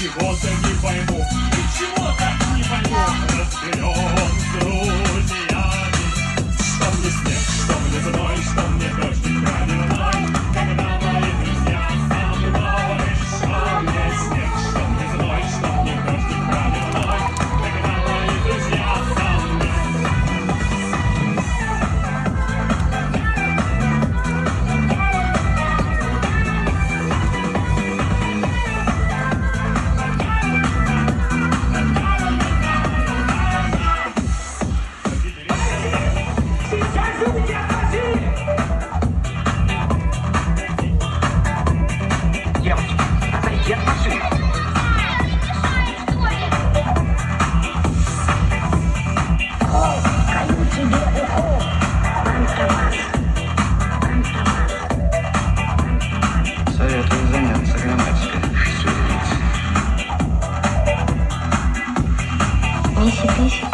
чего я не пойму. Советую заняться грамматикой. Миси-писи.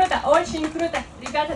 Круто, очень круто. Ребята,